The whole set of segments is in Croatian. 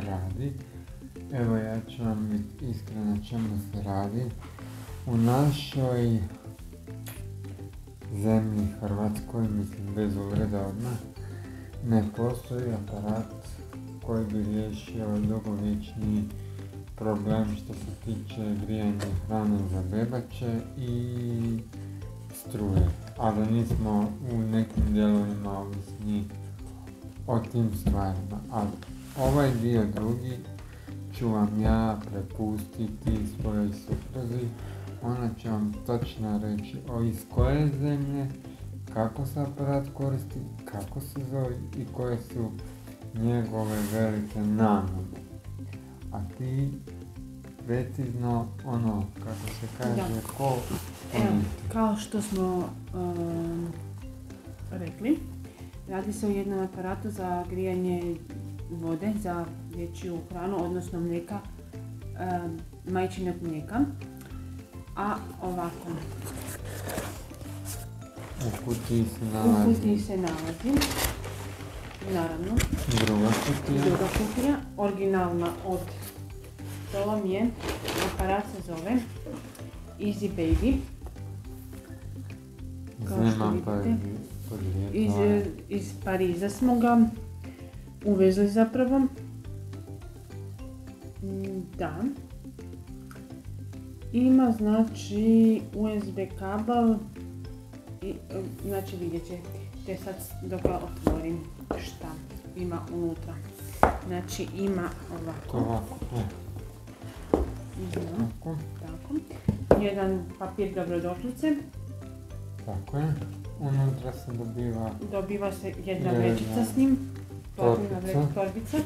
radi. Evo ja ću vam iskreno čemu se radi. U našoj zemlji Hrvatskoj, mislim bez uvreda odmah, ne postoji aparat koji bi riješio dugovječni problem što se tiče grijanja hrane za bebače i struje, a da nismo u nekim dijelovima ovisni o tim stvarima. A ovaj dio drugi ću vam ja prepustiti svojoj supruzi. Ona će vam točno reći o iz koje zemlje, kako se aparat koristi, kako se zove i koje su njegove velike namjene. A ti precizno ono, kako se kaže, Da. ko Evo, kao što smo um, rekli, radi se o jednom aparatu za grijanje vode za dječju hranu, odnosno mlijeka, majčinog mlijeka. A ovako, U kutiji se u nalazi kutiji se nalazi, naravno, druga kutija. druga kutija, originalna od to vam je, aparat se zove Easy Baby. kao što vidite. Iz, iz Pariza smo ga uvezli zapravo. Mm, Da. Ima znači USB kabel i e, znači vidjet ćete sad dok ga otvorim šta ima unutra. Znači ima ovako, ovako, e, mhm, tako, tako, jedan papir dobrodošlice, tako je. Unutra se dobiva, dobiva se jedna vrećica s njim, torbica. torbica.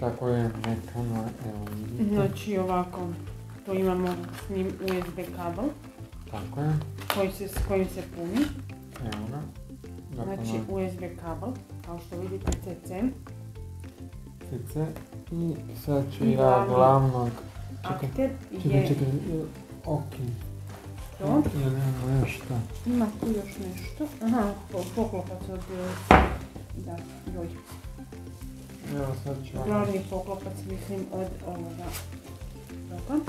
tako je mekano, evo vidite. Znači ovako, tu imamo s njim USB kabel Tako je, koji se, s kojim se puni. evo ga. Dakle, Znači USB kabel, kao što vidite CC. cice. I sad ću I ja glavnog, čekaj, čekaj, je čekaj, e, ok. to. Imamo još šta? Ima tu još nešto. Aha, po- poklopac od... Da, joj. Evo sad ću Glavni poklopac mislim od ovoga. Tako.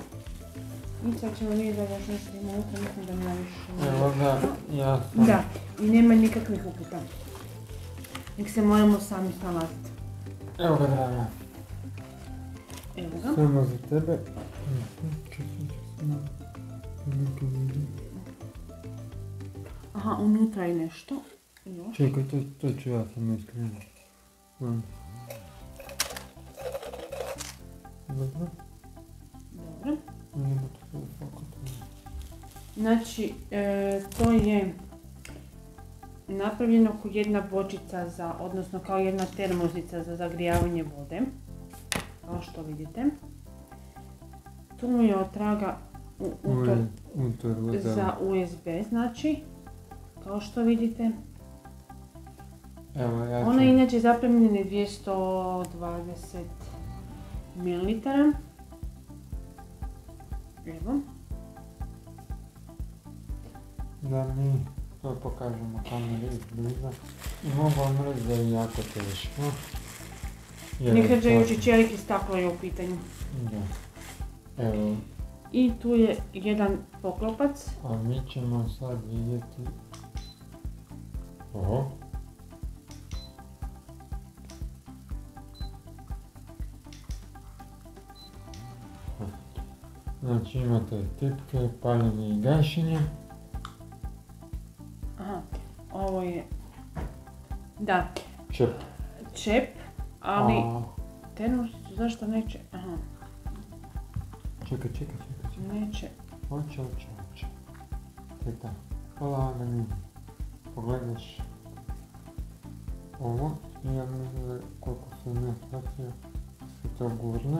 I sad ćemo vidjeti da još nešto ima unutra, mislim da nema više. evo ga, ja sam, Da, i nema nikakvih uputa. Nek se moramo sami snalaziti. evo ga draga. Evo ga. Samo za tebe. Aha, unutra je nešto. Još. Čekaj, to, to ću ja samo iskrenuti. Mm. Dobro, Dobro. nema to. Znači, e, to je napravljeno kao jedna bočica za, odnosno kao jedna termozica za zagrijavanje vode. Kao što vidite. Tu mu je otraga u, utor Utor voda. za USB, znači. Kao što vidite. Evo, ja ću... Ona je inače zapremljena 220 ml. Evo. Da mi to pokažemo kameri izbliza. I mogu vam reći da je jako teško. Jer je čelik i staklo je u pitanju. Da. Evo, I tu je jedan poklopac. a mi ćemo sad vidjeti... O, Znači imate tipke, paljenje i gašenje. Aha, ovo je... Da, Čep. čep, ali A, termosicu zašto neće? Aha, čekaj, čekaj, čekaj, čekaj. neće. Hoće, hoće, hoće. Teta, polagano. Pogledaš ovo i ja mislim da koliko sam ja shvatio se to gurne.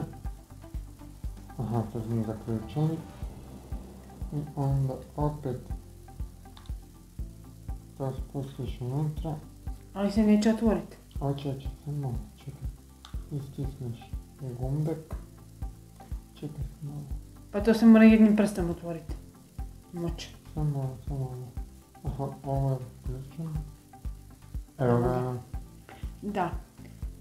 Aha, to smo zaključali. I onda opet to spustiš unutra. Ali se neće otvoriti. Hoće, hoće, samo čekaj. I stisneš gumbek. Čekaj malo. Pa to se mora jednim prstom otvoriti. moći. Samo, samo, aha, ovo je uključeno. Evo ga, Da.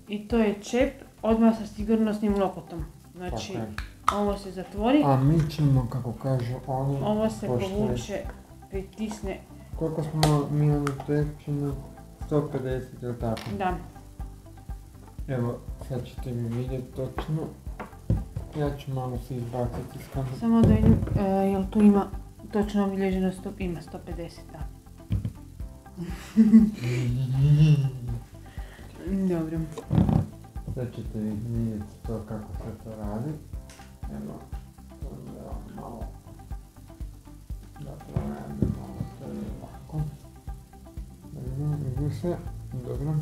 I to je čep odmah sa sigurnosnim lokotom. Znači, je. Ovo se zatvori, A mi ćemo, kako kažu oni, ovo se povuče, pritisne, Koliko smo mi ono prećemo? 150 ili tako? da. Evo, sad ćete mi vidjeti točno. Ja ću malo se izbaciti s kamerom. Samo da vidim, e, jel tu ima točno obilježeno, ima 150, da. Dobro. Sad ćete vi vidjeti to kako se to radi. се. Добре.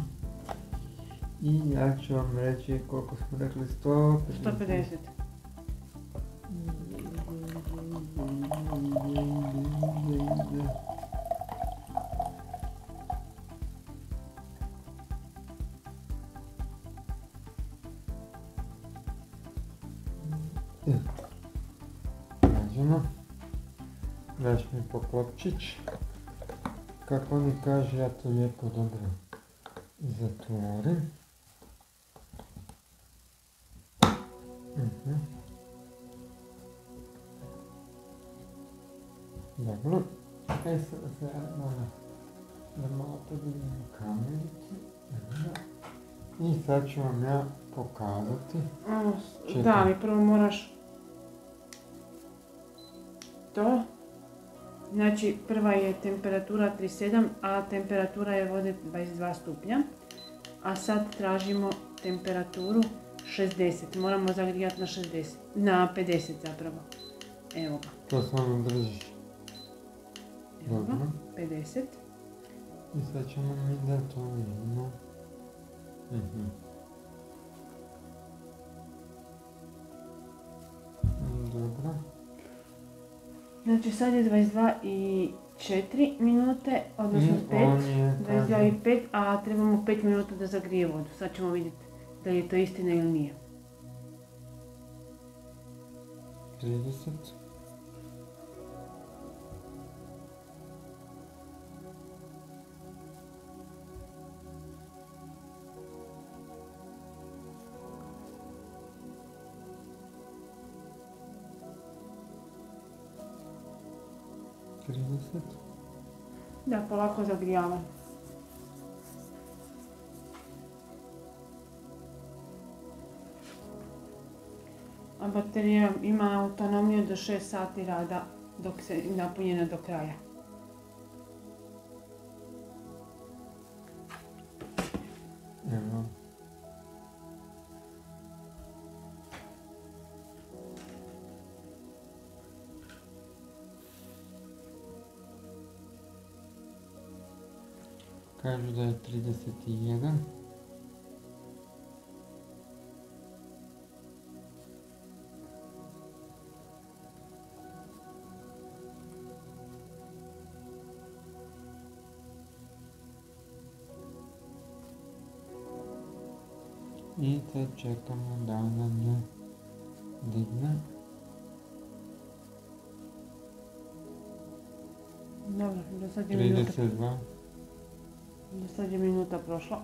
И иначе вам рече колко сме дали 100... 150. 150. Kažemo. Daš mi poklopčić. Kako oni kaže, ja to lijepo dobro zatvorim. Mhm. Dobro. E sad se ja malo, da malo podignem kamericu. I sad ću vam ja pokazati. Da, mi prvo moraš to. Znači, prva je temperatura 37, a temperatura je vode 22 stupnja. A sad tražimo temperaturu 60. Moramo zagrijati na 60, na 50 zapravo. Evo ga. To samo držiš. Evo ga, Dobro. 50. I sad ćemo mi dati ovo jedno. Mhm. Znači, sad je 22 i 4 minute, odnosno I 5. on je, 22 kaže, i 5, a trebamo 5 minuta da zagrije vodu. Sad ćemo vidjeti da li je to istina ili nije. 30. Da, polako zagrijava. A baterija ima autonomiju do 6 sati rada dok se napunjena do kraja. Evo. кажу da je 31. И те чекаме Дана да дигне. Добре, до 32. sad je minuta prošla.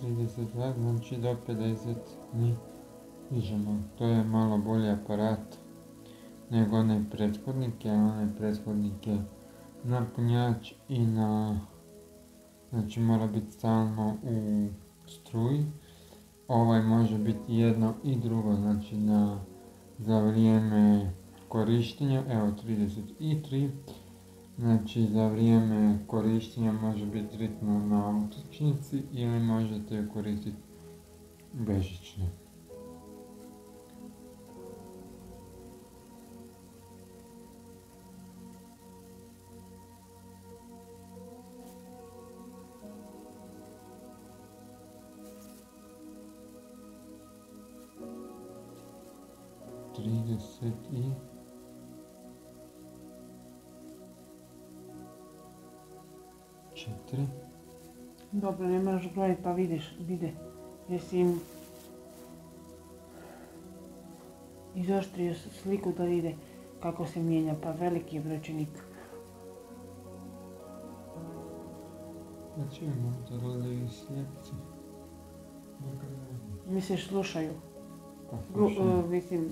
Trideset znači do 50 mi dižemo. To je malo bolji aparat nego onaj prethodnik, jer onaj prethodnik je napunjač i na... Znači mora biti stalno u struji. Ovaj može biti jedno i drugo, znači na, za vrijeme korištenja, evo 33, znači za vrijeme korištenja može biti ritmo na utočnici ili možete koristiti bežično. 30 i... Četiri. Dobro, ne moraš gledati pa vidiš, vide. Jesi im izoštrio sliku da vide kako se mijenja, pa veliki je vrećenik. Znači imamo da gledaju slijepci. Misliš slušaju? Pa, slušaju. E, mislim,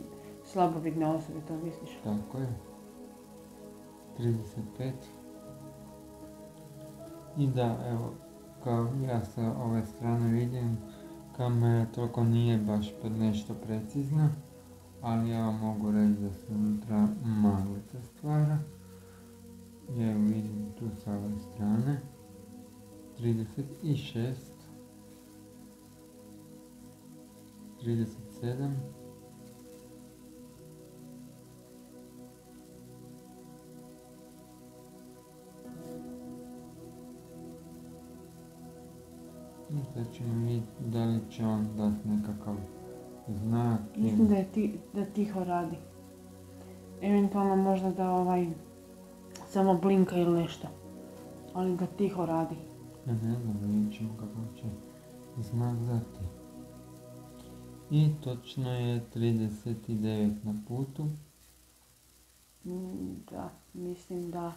slabovidne osobe, to misliš? tako je. 35. I da, evo, kao ja sa ove strane vidim, kamera toliko nije baš pre- nešto precizna, ali ja vam mogu reći da se unutra maglica stvara. Ja vidim tu sa ove strane. 36. 37. I sad ćemo vidjeti da li će on dati nekakav znak Mislim da, je ti, da tiho radi. Eventualno možda da ovaj samo blinka ili nešto. Ali da tiho radi. Ja ne znam, vidjet ćemo kakav će znak dati. I točno je 39 na putu. Mm, Da, mislim da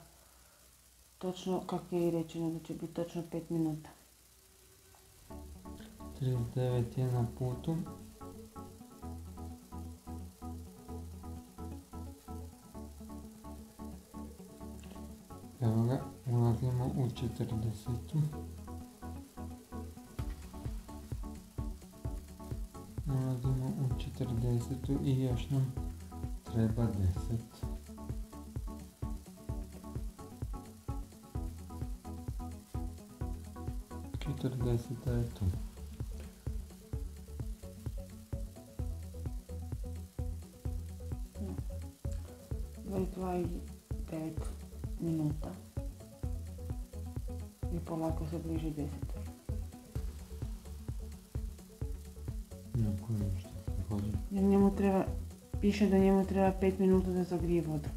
točno kako je i rečeno da će biti točno 5 minuta. 39 je na putu. Evo ga, ulazimo u 40. Ulazimo u 40 i još nam treba 10. Četrdeseta je tu. Dvadeset i pet minuta. I polako se bliži 10. Na kojem što se hođe. Jer njemu treba, piše da njemu treba 5 minuta da zagrije vodu.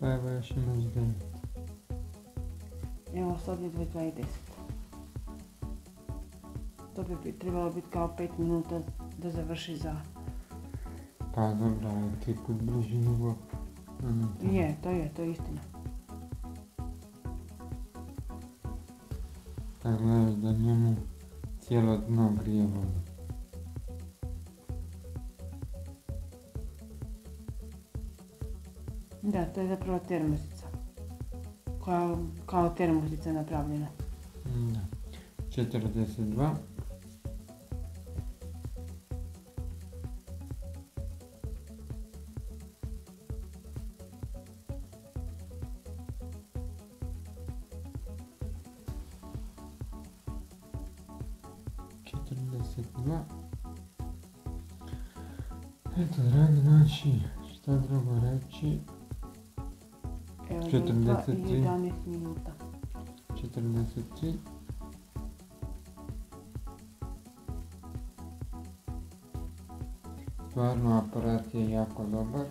Pa evo još imaš 9. Evo sad je 22 i 10. To bi trebalo biti kao 5 minuta da završi za... Pa dobro, je tri put bliži nego... ono tamo. Je, to je, to je istina. Kad gledaš da njemu cijelo dno grije vodu. Da, to je zapravo termosica. Koja kao termosica je napravljena. Da. 42. Četrdeset dva. Eto, dragi naši, šta drugo reći, Evo, 43. 22 i 11 minuta. 43. Stvarno aparat je jako dobar.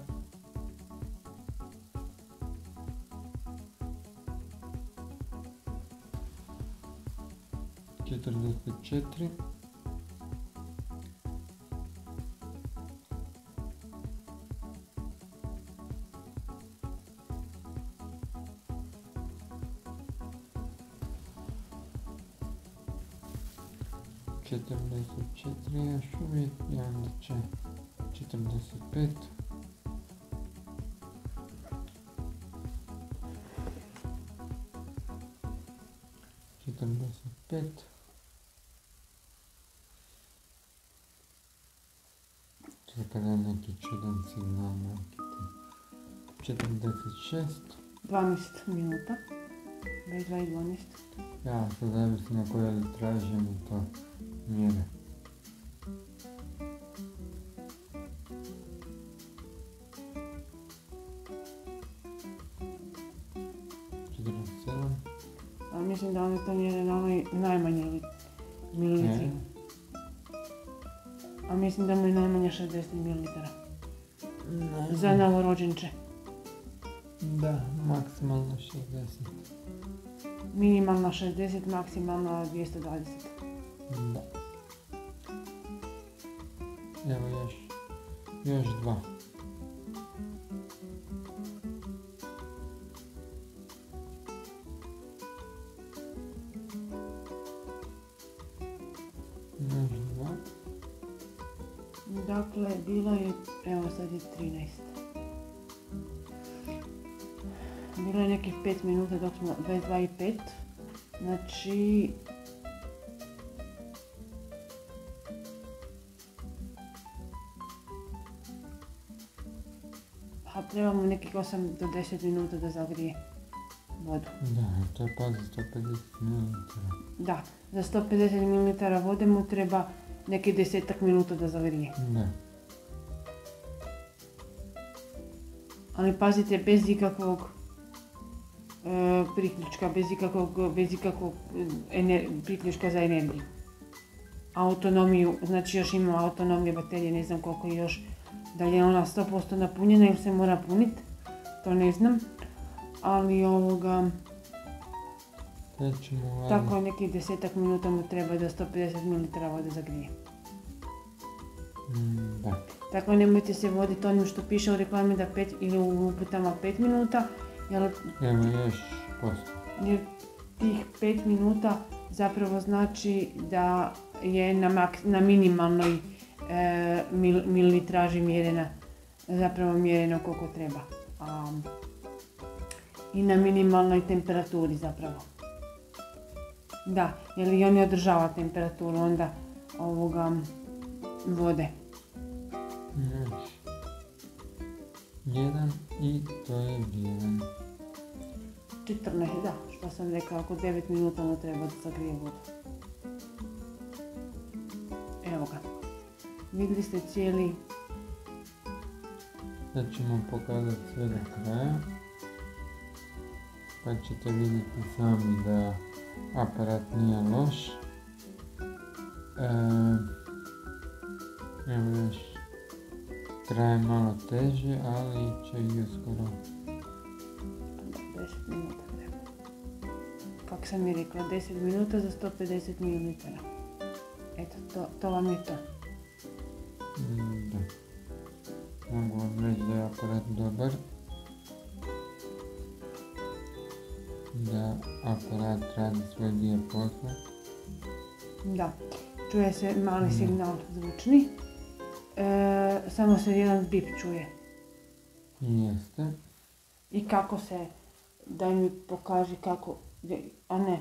cetri. Cetri 10 cetri, așa, iar de ce? 45 прекаленото чуден сигнал малките. 46. 12 минута. 22 и 12. Да, сега ви се на кое да трябваше, но то мира. 250 ml. Za novorođenče. Da, maksimalno 60. Minimalno 60, maksimalno 220. Da. Evo još, još dva. 22,5. Znači... Pa trebamo nekih 8 do 10 minuta da zagrije vodu. Da, to je pa za 150 ml. Da, za 150 ml vode mu treba neki desetak minuta da zagrije. Da. Ali pazite, bez ikakvog priključka, bez ikakvog, bez ikakvog e, ener- priključka za energiju. Autonomiju, znači još ima autonomije baterije, ne znam koliko je još, da li je ona 100% napunjena ili se mora puniti, to ne znam. Ali ovoga, Sad ćemo ovdje. tako je nekih desetak minuta mu treba da 150 ml vode zagrije. Mm, da. Tako nemojte se voditi onim što piše u reklami da 5 ili u uputama 5 minuta, Jel, Evo još posto. Jer tih pet minuta zapravo znači da je na, mak, na minimalnoj e, mil, mililitraži mjerena, zapravo mjereno koliko treba. A, I na minimalnoj temperaturi zapravo. Da, jer i on ne održava temperaturu onda ovoga vode. 1 i to je 1. 14, da, što sam rekao, ako 9 minuta ne treba da zagrije vodu. Evo ga. Vidli ste cijeli... Sad ćemo pokazati sve do kraja. Pa ćete vidjeti sami da aparat nije loš. E, evo još traje malo растежи, а и че ги е скоро. минута време. Пак съм ми рекла 10 минута за 150 мл. Ето, то, това ми е то. М, да. Много изглежда е апарат добър. Да, апарат трябва да следи после. Да. Чуе се мали сигнал от звучни. E, samo se jedan bip čuje. Jeste. I kako se, daj mi pokaži kako, a ne,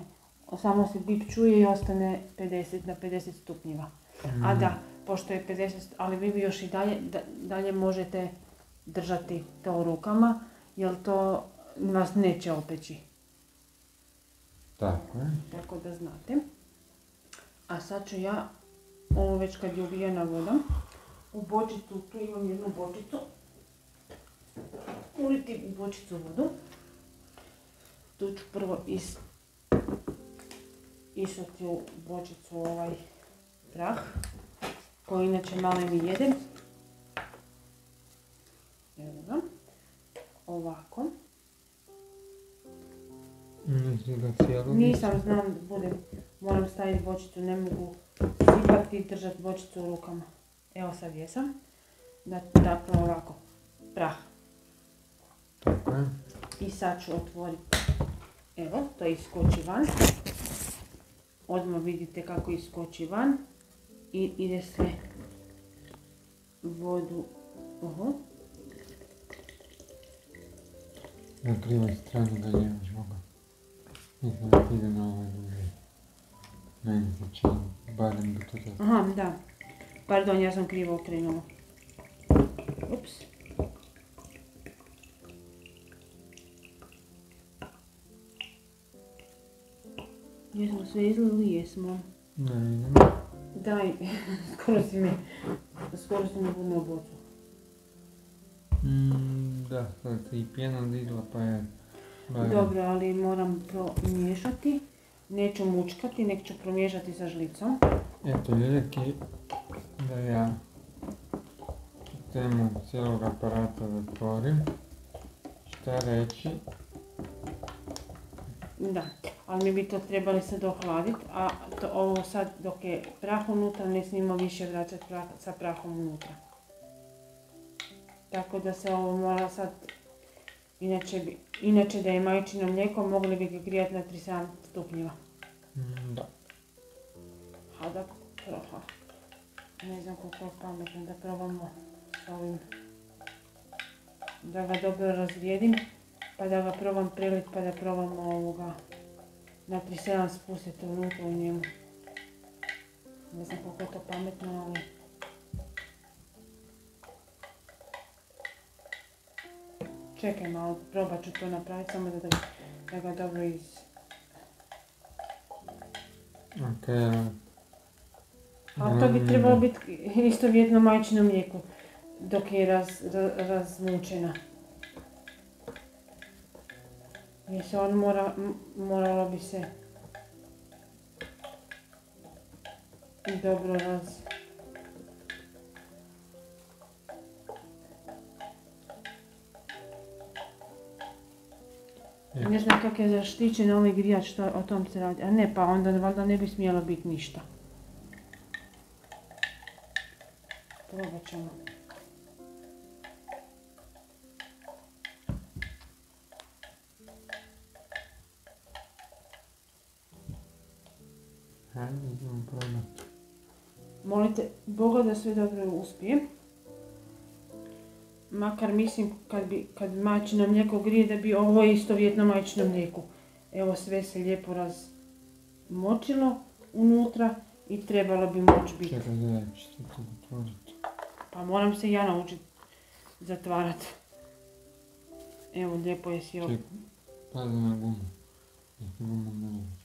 samo se bip čuje i ostane 50 na 50 stupnjeva. A Mm, da, pošto je 50, ali vi bi još i dalje, da- dalje možete držati to u rukama, jer to vas neće opeći, Tako je. tako da znate. A sad ću ja, ovo već kad je uvijena voda, u bočicu, tu imam jednu bočicu, uliti u bočicu vodu. Tu ću prvo is, isuti u bočicu ovaj prah, koji inače maleni jede. Evo ga. Ovako. Nisi ga cijelo? Nisam, znam da budem, moram staviti bočicu, ne mogu sipati i držati bočicu u rukama. Evo sad jesam. Da, dakle ovako, prah. Tako je. I sad ću otvoriti. Evo, to iskoči van. Odmah vidite kako iskoči van. I ide sve vodu. Oho, Na krivoj strani ga nemaš moga. Mislim da ti ide na ovaj drugi. Meni se čini, barem bi to tako. Aha, da. Pardon, ja sam krivo okrenula. Ups. Jesmo sve izlili, jesmo. Ne vidim. Daj, skoro si me, skoro si me bunio bocu. Mm, da, sad i pjena digla pa je... Dobro, ali moram promiješati. Neću mučkati, nek ću promiješati sa žlicom. Eto vidjeti da ja temu cijelog aparata zatvorim. Šta reći? Da, ali mi bi to trebali sad ohladiti, a to, ovo sad dok je prah unutra ne smijemo više vraćati prah, sa prahom unutra. Tako da se ovo mora sad, inače, bi, inače da je majčino mlijeko mogli bi ga grijati na 37 stupnjeva. Mm, Da. A da proha. Ne znam koliko je pametno da probamo s ovim. Da ga dobro razrijedim, pa da ga probam prelit, pa da probamo ovoga na 37 spustiti unutra u njemu. Ne znam koliko je to pametno, ali... Čekaj malo, probat ću to napraviti, samo da, da, da ga dobro iz... Ok. Ali to bi trebalo biti isto vjetno majčinom mlijeku dok je raz, ra- razmučena. Jer se on mora, moralo bi se dobro raz... Ne znam kak je zaštićen ovaj grijač, što o tom se radi. A ne, pa onda valjda ne bi smjelo biti ništa. Probat ćemo. Hajde, idemo probati. Molite Boga da sve dobro uspije. Makar mislim kad bi kad majčino mlijeko grije da bi ovo isto vjetno majčino mlijeku. Evo sve se lijepo razmočilo unutra i trebalo bi moći biti. Čekaj, ću se to. Pa moram se ja naučiti zatvarati. Evo lijepo je sjelo Čekaj, pazi na gumu. Guma ne.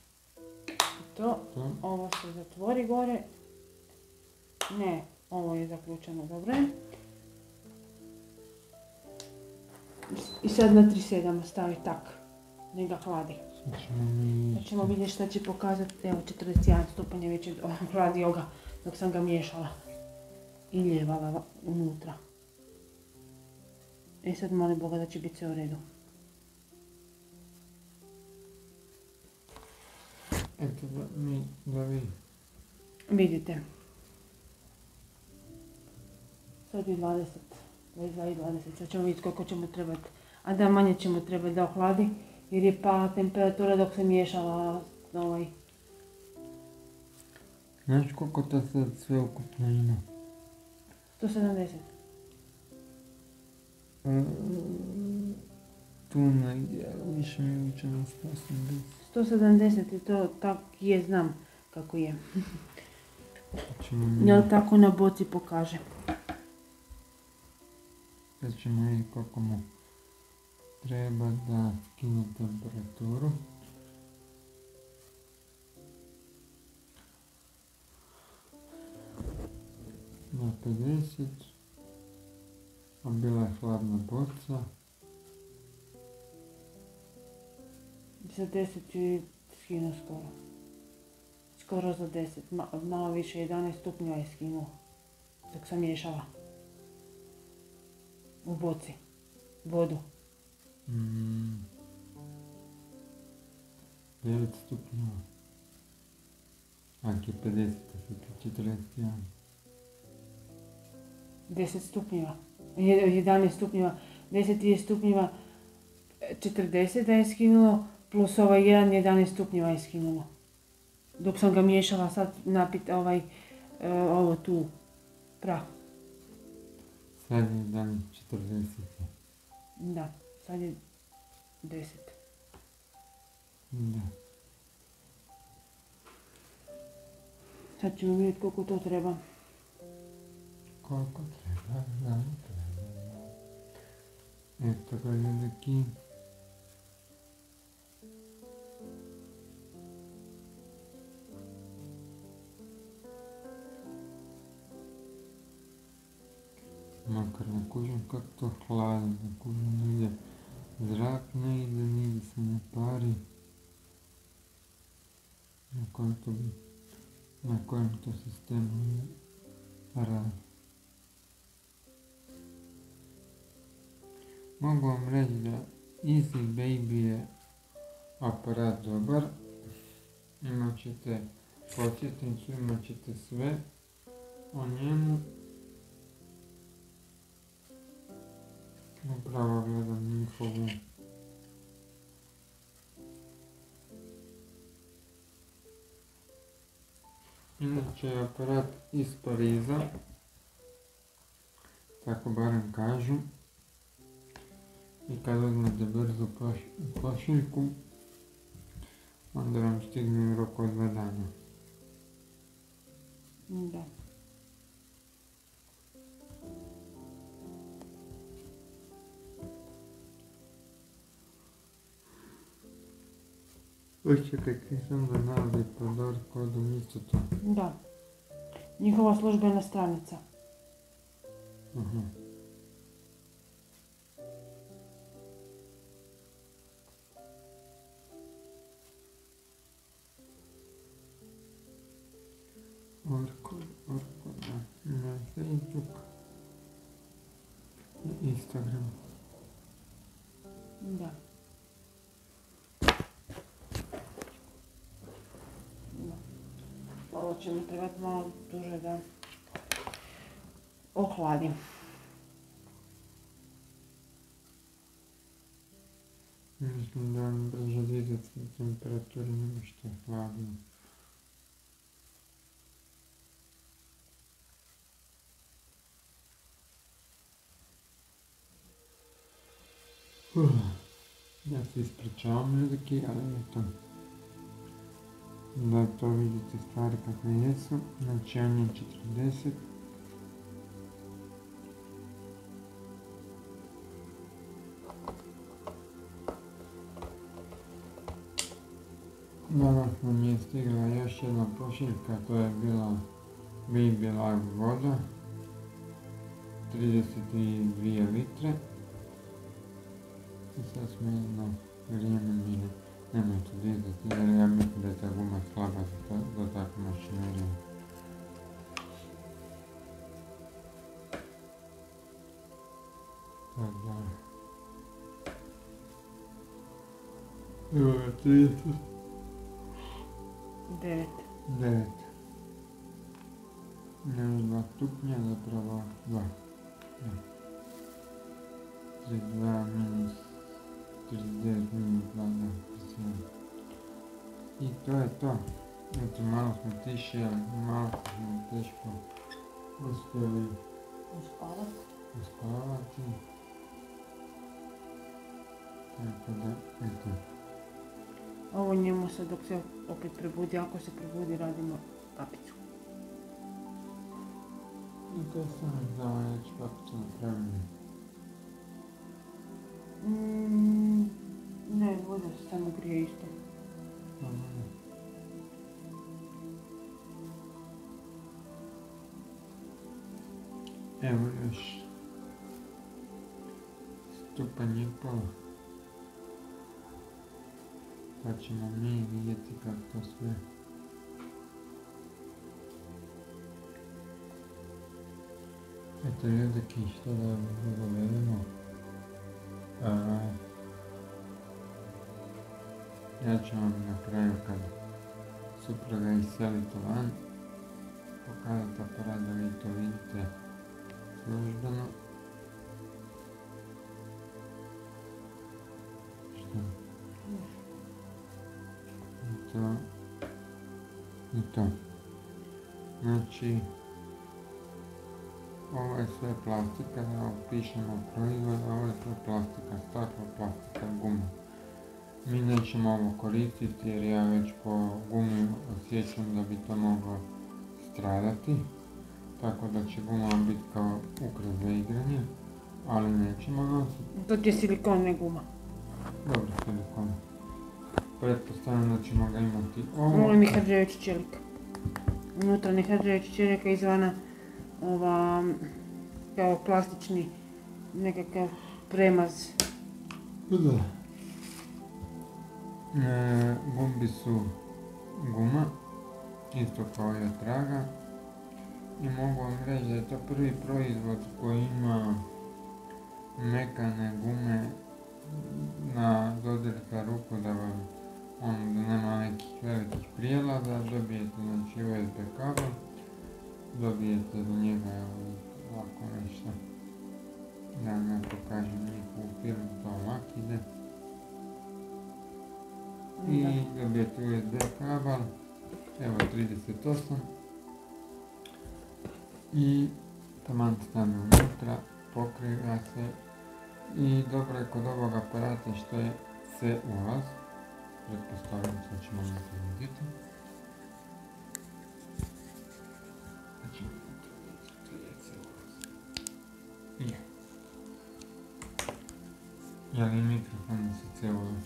To, Ovo se zatvori gore. Ne, ovo je zaključeno, dobro je. I sad na 37 stavi tak, ne ga hladi. sad ćemo vidjeti šta će pokazati, evo 41 stupanj je već je hladio ga dok sam ga miješala i ljevala va- unutra. E sad molim Boga da će biti sve u redu. Eto da mi, da vi. Vidite. Sad je 20, 22 i 20, sad ćemo vidjeti koliko ćemo trebati. A da manje ćemo trebati da ohladi, jer je pala temperatura dok se miješala ovaj. Znaš koliko to sad sve ukupno ima? 170. E, Tu negdje, ali više mi uče na 180. 170 i to tak je, znam kako je. Jel tako na boci pokaže. Sad ćemo vidjeti koliko mu treba da skine temperaturu. Na 50. A bila je hladna boca. Za 10 je skinuo skoro. Skoro za 10, ma- malo više, 11 stupnjeva je skinuo. Dok sam miješala. U boci. Vodu. Mm. 9 stupnjeva. Ako je 50, to je 41. 10 stupnjeva. Je- 11 stupnjeva. 10 je stupnjeva. e, 40 da je skinulo. Plus ovaj 1, 11 stupnjeva je skinulo. Dok sam ga miješala sad napit ovaj, e, ovo tu, prah. Sad je 11.40. Da, sad je 10. Da. Sad ćemo vidjeti koliko to treba. Koliko treba, da, treba. Eto ga ljudaki. Makar ne kužim kako to hladi, ne kužim nigdje zrak ne ide, nigdje se ne pari. Na kojem to bi, na kojem to sistemu radi. Mogu vam reći da Easy Baby je aparat dobar, imat ćete podsjetnicu, imat ćete sve o njemu. Upravo gledam njihovu Inače je aparat iz Pariza, tako barem kažu. I kad uzmete brzu pošiljku, onda vam stigne u roku od dva dana. Da. Počekaj, sam da nalazi pod kodom isto to. Da. Njihova službena stranica. Aha. Orkod, Orkod, na Facebook, na Instagram. Da. Mi trebati malo duže da ohladim. Mislim da on brže diže temperaturi nego što je hladno. Ja se ispričavam ljudiki, ali eto. Da to vidite stvari kakve jesu. Znači on je 40. Danas nam je stigla još jedna pošiljka, to je bila Baby Live voda, 32 litre. I sad smo jedno vrijeme mine. Тридесет. Девет. Девет. Минус два тук, няма права. Два. Три, два, минус. Три, девет, минус два, да. И то е то. Ето малко тише, малко сме тежко. Успели. Успават. Успават и... Ето да, ето. Ovo njemu se dok se opet prebudi, ako se prebudi radimo napravljeno. Mm, ne, voda se samo grije isto. Evo još stupanj i pol. Pa ćemo mi vidjeti kako to sve Eto ljudiki, što da vam drugo velimo. A, ja ću vam na kraju kad supruga iseli to van pokazati aparat da vi to vidite službeno. To. I to. Znači, ovo je sve plastika, da pišemo proizvod, ovo je sve plastika, staklo, plastika, guma. Mi nećemo ovo koristiti jer ja već po gumi osjećam da bi to moglo stradati. Tako da će guma biti kao ukras za igranje, ali nećemo nositi. To ti je silikon, ne guma. Dobro, silikon. Pretpostavljam da ćemo ga imati Ovo ovo. je mi hrđević čelik. Unutra ne hrđević čelika izvana ova kao plastični nekakav premaz. Da. E, gumbi su guma, isto kao i traga. I mogu vam reći da je to prvi proizvod koji ima mekane gume na dodir sa ruku da vam da nema nekih velikih prijelaza, dobijete znači USB kabel, dobijete do njega ovako nešto, da ne pokažem njihovu firmu, to ovako ide. I dobijete USB kabel, evo 38. I taman stane unutra, pokriva se. I dobro je kod ovog aparata što je C ulaz, pretpostavljam sad ćemo mi to vidjeti. Znači, to je C ulaz. Je. Je li mikrofon sa C ulaz?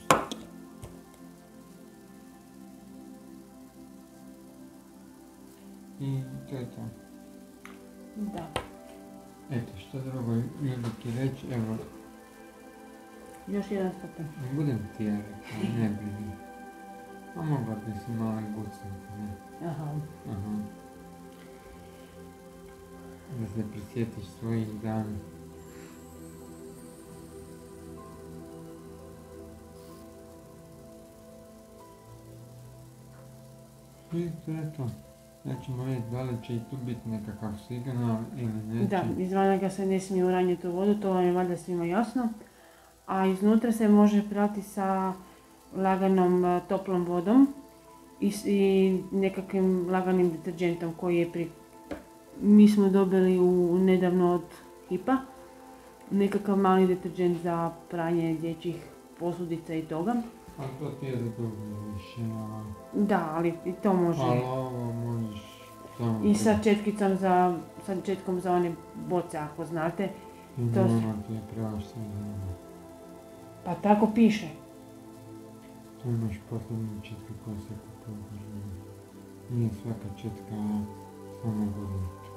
I to je to. Da. Eto, što drugo ljubiti reći, evo, Još jedan stupanj. ne budem ti ja rekao, ne brini. A mogla bi si malo gucnuti, ne? Aha. Aha. Da se prisjetiš svojih dana. I to je to. Nećemo vidjeti da li će i tu biti nekakav signal ili neće. Da, izvana ga se ne smije uranjiti u vodu, to vam je valjda svima jasno. A iznutra se može prati sa laganom a, toplom vodom i, i nekakvim laganim deterđentom koji je pri... Mi smo dobili u, nedavno od Hipa nekakav mali deterđent za pranje dječjih posudica i toga. A to ti je za više, a... Da, ali i to može. Ali ovo možeš. I sa četkicom za, sa četkom za one boce, ako znate. I to ono ti je za Pa tako piše. Той имаш последна четка, която се купува в живота. Ние всяка четка само годината.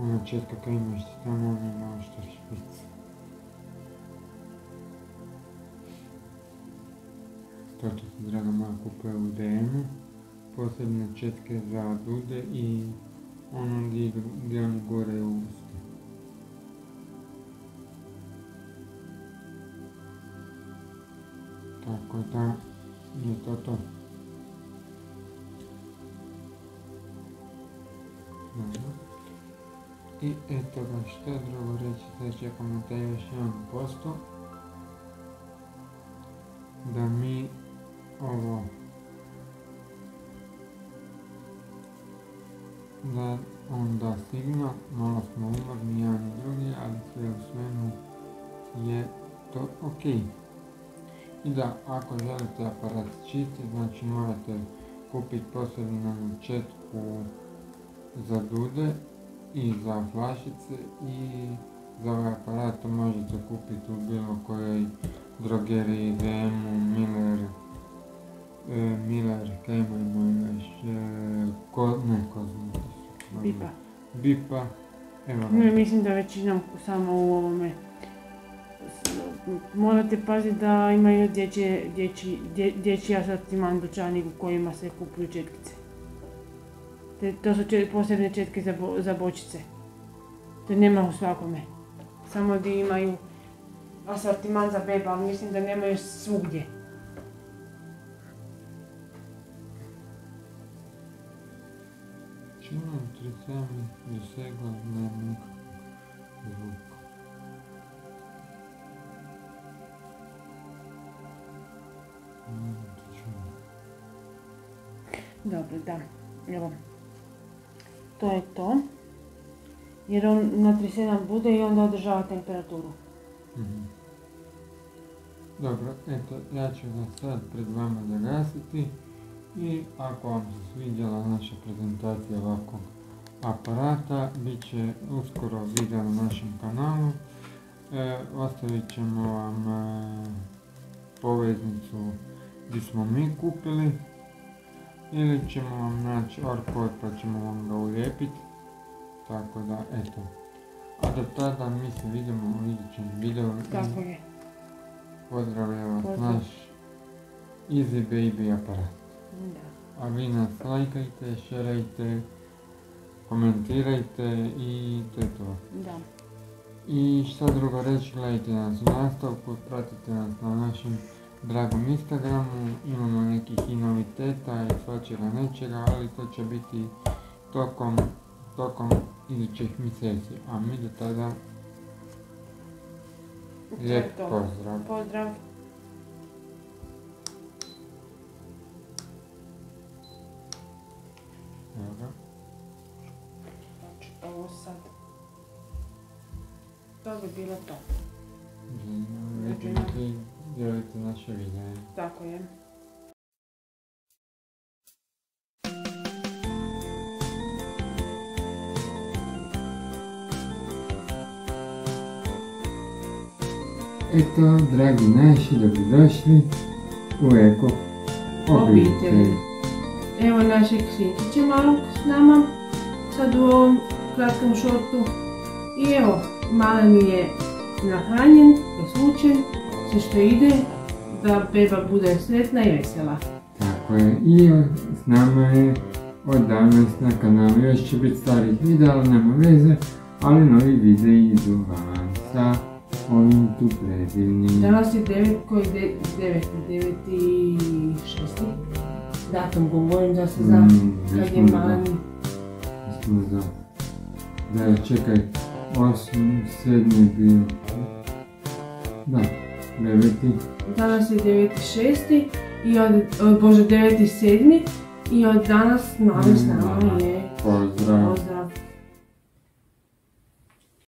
Она четката имаш ти там, она имала ще шпица. Тото се драга малко по-елодеено. Последна четка е за дуде и оно ги горе е обусловено. Tako da je to to. I eto ga, što drugo reći, sad čekamo taj još jedan posto. Da mi ovo da on da signal, malo smo umorni jedan i drugi, ali sve u svemu je to ok. I da, ako želite aparat čisti, znači morate kupiti posebnu četku za dude i za flašice i za ovaj aparat možete kupiti u bilo kojoj drogeriji, DM-u, Miller, e, Miller, kaj imamo još, e, ko, ne. Bipa. Bipa, evo. Ne, mislim da većinom samo u ovome. Morate paziti da imaju dječje, dječji, dje, dječji asortiman dućani u kojima se kupuju četkice. Te, to su čet- posebne četke za, bo- za bočice. To nema u svakome. Samo gdje imaju asortiman za beba, ali mislim da nemaju svugdje. Čuvam 37 dosegla nema nikakvog zvuka. Mm, Dobro, da. Evo. To je to. Jer on na 37 bude i onda održava temperaturu. Mhm. Dobro, eto, ja ću ga sad pred vama zagasiti i ako vam se svidjela naša prezentacija ovakvog aparata, bit će uskoro video na našem kanalu. E, ostavit ćemo vam e, poveznicu gdje smo mi kupili ili ćemo vam naći OR kod pa ćemo vam ga ulijepiti. Tako da, eto. A do tada mi se vidimo u idućem videu. Tako je. Pozdravlja vas Pozdrav. naš Easy Baby aparat. Da. A vi nas lajkajte, šerajte, komentirajte i to je to. Da. I šta drugo reći, gledajte nas u nastavku, pratite nas na našim dragom Instagramu, imamo nekih i noviteta i svačega nečega, ali to će biti tokom, tokom idućih mjeseci. A mi do tada lijep pozdrav. Pozdrav. Ga. Znači, ovo sad. To bi bilo to. Vidite i dijelite naše videe. Tako je. Eto, dragi naši, dobrodošli u Eko obitelj. Obitelj. Evo našeg sinčića malog s nama, sad u ovom kratkom šortu. I evo, mali mi je nahranjen, presvučen, sve što ide, da beba bude sretna i vesela. Tako je, i s nama je od danas na kanalu još će biti starih videa, ali nema veze, ali novi videi idu van sa ovim tu predivnim. Danas je 9, koji je 9, 9 i 6. Datum govorim da se zna Mm, kad je mani. jesmo za- Da, čekaj, 8, 7 bio. Da, 9. Danas je 9.6. i od, bože 9.7. i od danas mali s nama je Pozdrav. pozdrav.